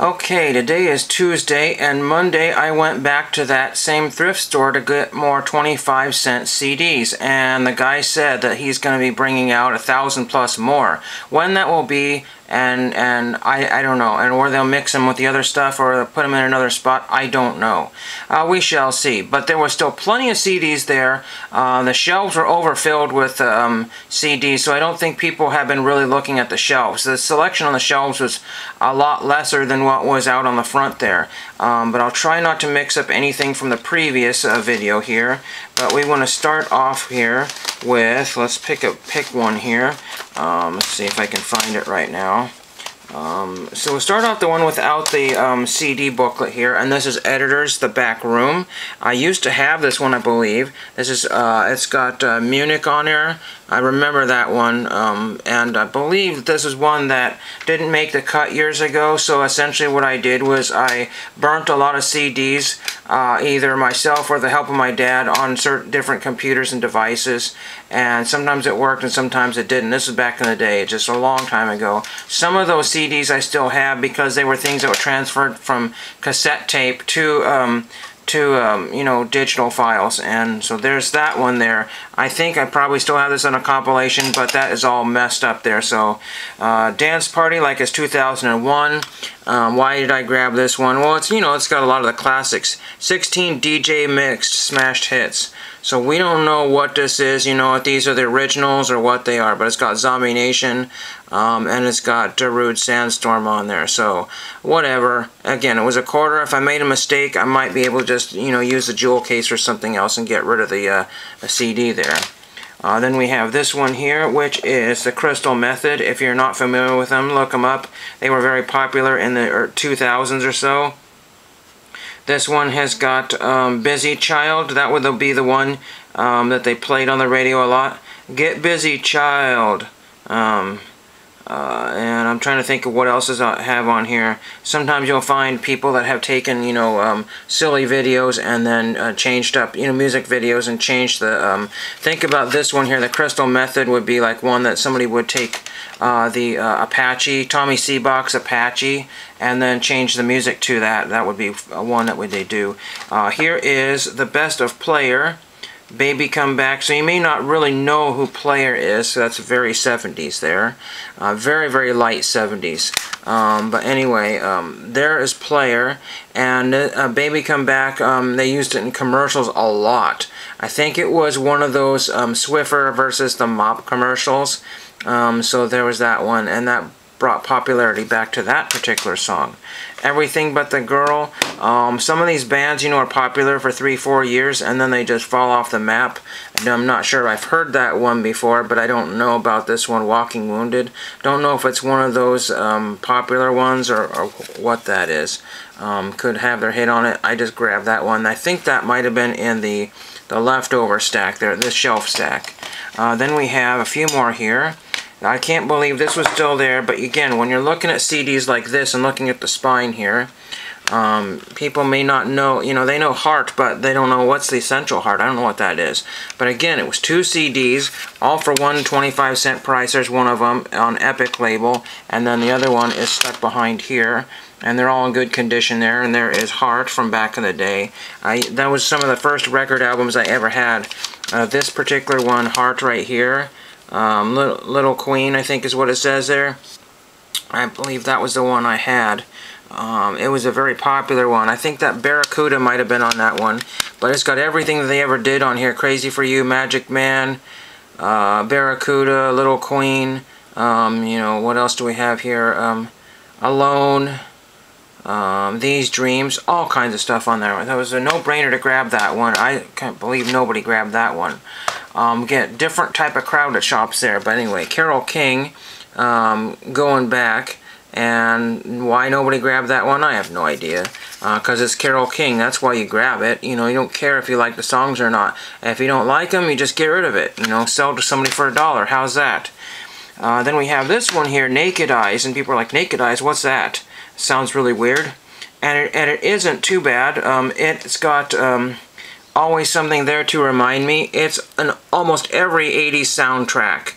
Okay, today is Tuesday, and Monday I went back to that same thrift store to get more 25 cent CDs, and the guy said that he's going to be bringing out a thousand plus more. When that will be, and and I, I don't know. And or they'll mix them with the other stuff or put them in another spot I don't know. Uh, we shall see. But there was still plenty of CDs there. Uh, the shelves were overfilled with um, CDs so I don't think people have been really looking at the shelves. The selection on the shelves was a lot lesser than what was out on the front there. Um, but I'll try not to mix up anything from the previous uh, video here but we want to start off here with let's pick a pick one here um, let's see if I can find it right now. Um, so we'll start off the one without the um, CD booklet here, and this is Editors, The Back Room. I used to have this one, I believe. This is, uh, it's got uh, Munich on there. I remember that one, um, and I believe this is one that didn't make the cut years ago, so essentially what I did was I burnt a lot of CDs, uh, either myself or the help of my dad, on certain different computers and devices, and sometimes it worked and sometimes it didn't. This is back in the day, just a long time ago. Some of those CDs I still have because they were things that were transferred from cassette tape to um, to um, you know digital files. And so there's that one there. I think I probably still have this on a compilation but that is all messed up there. So uh, dance party like it's 2001 um, why did I grab this one well it's you know it's got a lot of the classics 16 DJ mixed smashed hits so we don't know what this is, you know, if these are the originals or what they are, but it's got Zombie Nation um, and it's got Darude Sandstorm on there. So whatever. Again, it was a quarter. If I made a mistake, I might be able to just, you know, use the jewel case or something else and get rid of the, uh, the CD there. Uh, then we have this one here, which is the Crystal Method. If you're not familiar with them, look them up. They were very popular in the 2000s er, or so. This one has got um, Busy Child. That would be the one um, that they played on the radio a lot. Get Busy Child. Um, uh, and I'm trying to think of what else is I have on here. Sometimes you'll find people that have taken, you know, um, silly videos and then uh, changed up, you know, music videos and changed the, um, think about this one here. The Crystal Method would be like one that somebody would take uh, the uh, Apache, Tommy Seebach Apache, and then change the music to that. That would be one that would they do. Uh, here is the best of player. Baby Come Back. So you may not really know who Player is, so that's very 70s there. Uh, very, very light 70s. Um, but anyway, um, there is Player, and uh, Baby Come Back, um, they used it in commercials a lot. I think it was one of those um, Swiffer versus the Mop commercials. Um, so there was that one, and that brought popularity back to that particular song. Everything But the Girl. Um, some of these bands, you know, are popular for three, four years, and then they just fall off the map. And I'm not sure. I've heard that one before, but I don't know about this one, Walking Wounded. Don't know if it's one of those um, popular ones or, or, what that is. Um, could have their hit on it. I just grabbed that one. I think that might have been in the, the leftover stack there, the shelf stack. Uh, then we have a few more here. I can't believe this was still there, but again, when you're looking at CDs like this and looking at the spine here, um, people may not know, you know, they know heart, but they don't know what's the essential heart. I don't know what that is. But again, it was two CDs, all for one 25 cent price. There's one of them on Epic label, and then the other one is stuck behind here. And they're all in good condition there, and there is Heart from back in the day. I, that was some of the first record albums I ever had. Uh, this particular one, Heart right here, um, Little, Little Queen, I think is what it says there. I believe that was the one I had. Um, it was a very popular one. I think that Barracuda might have been on that one. But it's got everything that they ever did on here. Crazy for You, Magic Man, uh, Barracuda, Little Queen. Um, you know, what else do we have here? Um, Alone. Um, these dreams, all kinds of stuff on there. That was a no-brainer to grab that one. I can't believe nobody grabbed that one. Um, get different type of crowd that shops there. But anyway, Carole King, um, going back. And why nobody grabbed that one, I have no idea. Because uh, it's Carole King, that's why you grab it. You know, you don't care if you like the songs or not. If you don't like them, you just get rid of it. You know, sell to somebody for a dollar. How's that? Uh, then we have this one here, Naked Eyes, and people are like, Naked Eyes, what's that? Sounds really weird. And it, and it isn't too bad. Um, it's got um, always something there to remind me. It's an almost every 80s soundtrack.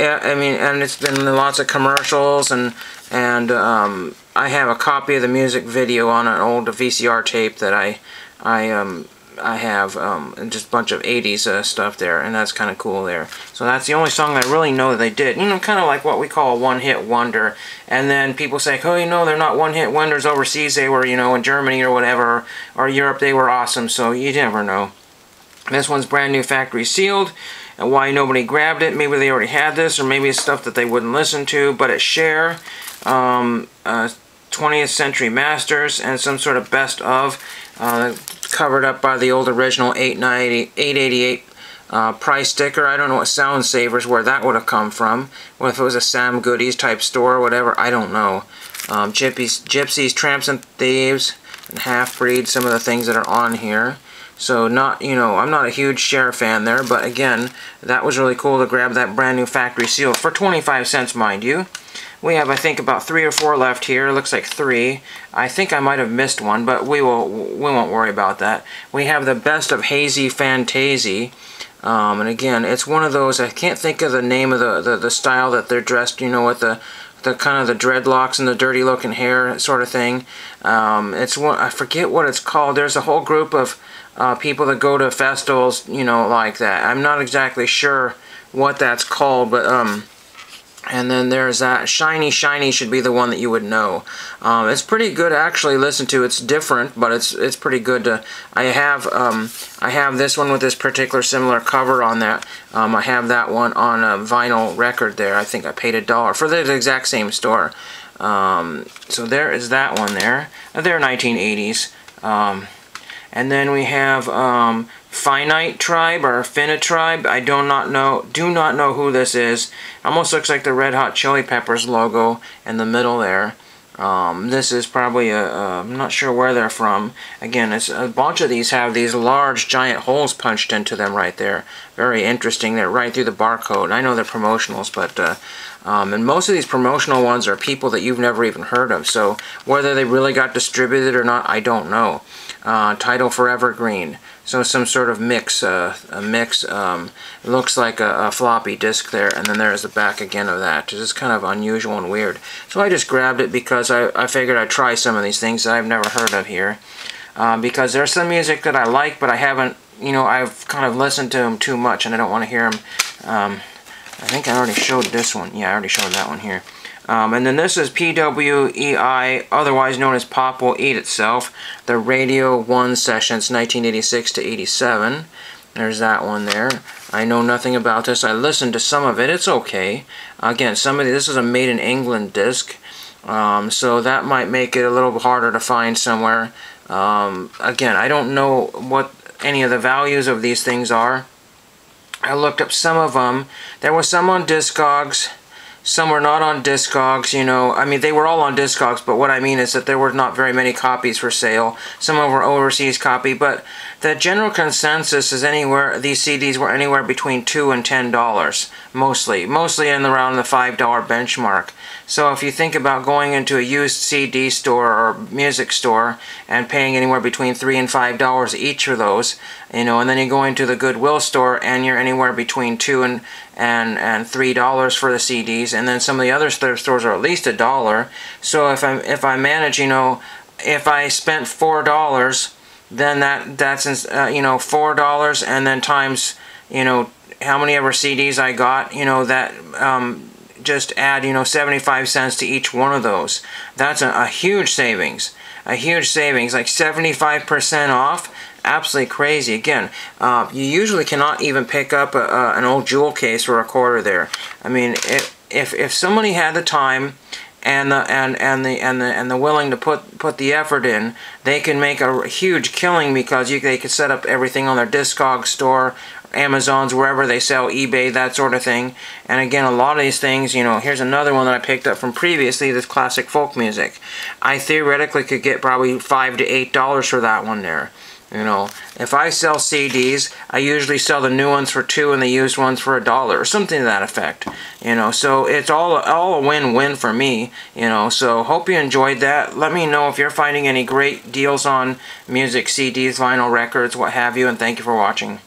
I mean, and it's been in lots of commercials, and and um, I have a copy of the music video on an old VCR tape that I I um, I have um, just a bunch of 80s uh, stuff there, and that's kind of cool there. So that's the only song I really know that they did. You know, kind of like what we call a one-hit wonder. And then people say, oh, you know, they're not one-hit wonders overseas. They were, you know, in Germany or whatever, or Europe, they were awesome, so you never know. This one's brand new factory sealed. And why nobody grabbed it, maybe they already had this, or maybe it's stuff that they wouldn't listen to, but it's Cher. Um, uh, 20th Century Masters and some sort of best of. Uh, covered up by the old original 890, 888 uh, price sticker. I don't know what Sound Savers, where that would have come from. What if it was a Sam Goody's type store or whatever? I don't know. Um, gypsies, gypsies, tramps and thieves, and half-breed, some of the things that are on here. So not, you know, I'm not a huge Cher fan there, but again, that was really cool to grab that brand new factory seal for 25 cents, mind you. We have, I think, about three or four left here. Looks like three. I think I might have missed one, but we will we won't worry about that. We have the best of Haysi Fantayzee. Um, and again, it's one of those, I can't think of the name of the, the, the style that they're dressed, you know, with the the kind of the dreadlocks and the dirty looking hair sort of thing. Um, it's one, I forget what it's called. There's a whole group of uh, people that go to festivals, you know, like that. I'm not exactly sure what that's called, but um, and then there's that Shiny Shiny should be the one that you would know. Um, it's pretty good actually listen to. It's different, but it's it's pretty good to. I have um, I have this one with this particular similar cover on that. Um, I have that one on a vinyl record there. I think I paid a dollar for the exact same store. Um, so there is that one there. They're 1980s. And then we have um, Finite Tribe or Finite Tribe. I do not know do not know who this is. Almost looks like the Red Hot Chili Peppers logo in the middle there. Um, this is probably a, a, I'm not sure where they're from. Again, it's a bunch of these have these large giant holes punched into them right there. Very interesting. They're right through the barcode. I know they're promotionals, but uh, um, and most of these promotional ones are people that you've never even heard of. So whether they really got distributed or not, I don't know. Uh, title for Evergreen. So some sort of mix, uh, a mix, um, it looks like a, a, floppy disk there, and then there's the back again of that. It's just kind of unusual and weird. So I just grabbed it because I, I figured I'd try some of these things that I've never heard of here. Um, because there's some music that I like, but I haven't, you know, I've kind of listened to them too much, and I don't want to hear them. Um, I think I already showed this one. Yeah, I already showed that one here. Um, and then this is PWEI, otherwise known as Pop Will Eat Itself, the Radio 1 sessions 1986 to 87. There's that one there. I know nothing about this. I listened to some of it. It's okay. Again, some of this is a made in England disc, um, so that might make it a little harder to find somewhere. Um, again, I don't know what any of the values of these things are. I looked up some of them. There was some on Discogs. Some were not on Discogs, you know. I mean, they were all on Discogs, but what I mean is that there were not very many copies for sale. Some were overseas copy, but the general consensus is anywhere, these CDs were anywhere between 2 and $10, mostly. Mostly in around the $5 benchmark. So if you think about going into a used CD store or music store and paying anywhere between 3 and $5 each of those, you know, and then you go into the Goodwill store and you're anywhere between 2 and and and three dollars for the CDs, and then some of the other thrift stores are at least a dollar. So if I if I manage, you know, if I spent four dollars, then that that's uh, you know four dollars, and then times you know how many ever CDs I got, you know that um, just add you know 75 cents to each one of those. That's a, a huge savings, a huge savings, like 75% off absolutely crazy. Again, uh, you usually cannot even pick up a, a, an old jewel case or a quarter there. I mean, if, if, if somebody had the time and the and and the and the and the willing to put put the effort in, they can make a huge killing because you they could set up everything on their Discog store, Amazon's, wherever they sell, eBay, that sort of thing. And again, a lot of these things, you know, here's another one that I picked up from previously, this classic folk music. I theoretically could get probably five to eight dollars for that one there. You know, if I sell CDs, I usually sell the new ones for two and the used ones for a dollar or something to that effect. You know, so it's all all a win-win for me. You know, so hope you enjoyed that. Let me know if you're finding any great deals on music, CDs, vinyl records, what have you, and thank you for watching.